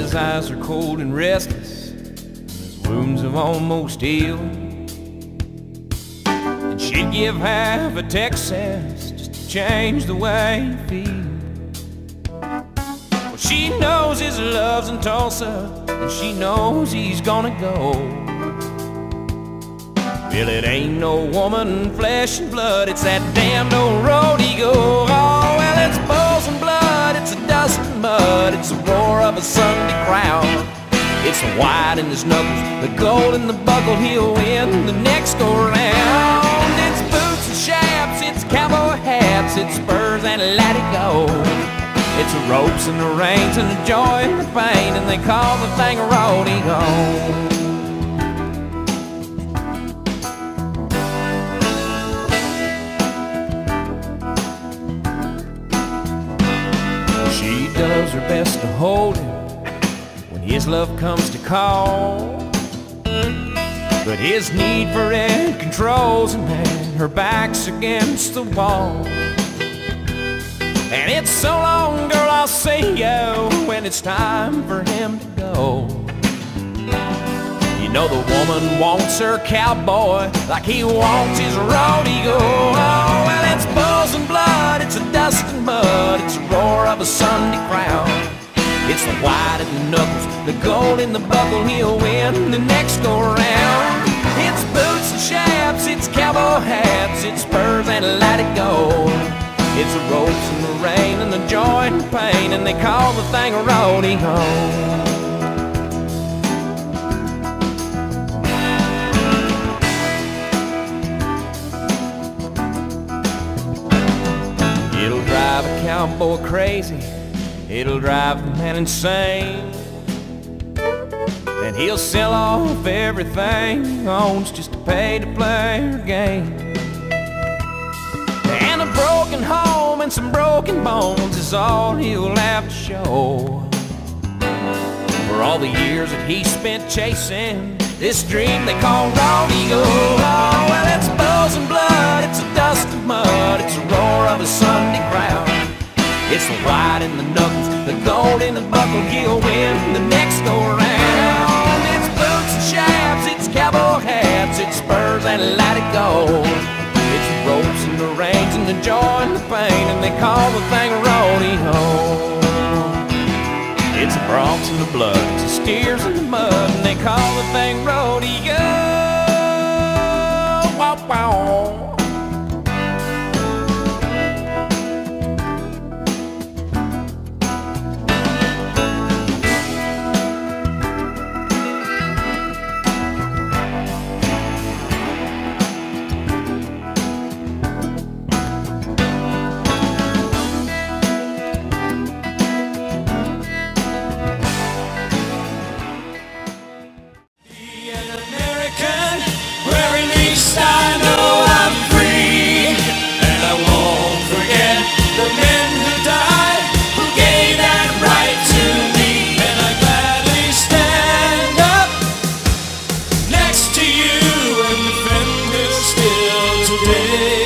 his eyes are cold and restless, and his wounds have almost healed. And she'd give half a Texas just to change the way he feels. Well, she knows his love's in Tulsa, and she knows he's gonna go. Well, it ain't no woman, flesh and blood, it's that damned old rodeo. Oh, well, it's bulls and blood, it's a dust and mud, it's the roar of a crowd. It's white in his knuckles, the gold in the buckle, he'll win the next go round. It's boots and chaps, it's cowboy hats, it's spurs and let it go. It's the ropes and the reins and the joy and the pain, and they call the thing a rodeo. She does her best to hold him his love comes to call. But his need for it controls him, and her back's against the wall. And it's so long, girl, I'll see you when it's time for him to go. You know the woman wants her cowboy like he wants his rodeo. Oh, well, it's bulls and blood, it's a dust and mud, it's a roar of a Sunday crowd. It's the white in the knuckles, the gold in the buckle, he'll win the next go round. It's boots and chaps, it's cowboy hats, it's spurs and latigo. It's the ropes and the rain and the joy and the pain, and they call the thing a rodeo. It'll drive a cowboy crazy. It'll drive the man insane. Then he'll sell off everything he owns just to pay to play her game. And a broken home and some broken bones is all he'll have to show. For all the years that he spent chasing this dream they call rodeo. Oh, It's the white in the knuckles, the gold in the buckle, he'll win the next go round. It's boots and chaps, it's cowboy hats, it's spurs and latigo. It's the ropes and the reins and the joy and the pain, and they call the thing a rodeo. It's the broncs and the blood, it's the steers in the mud, and they call the thing rodeo. today.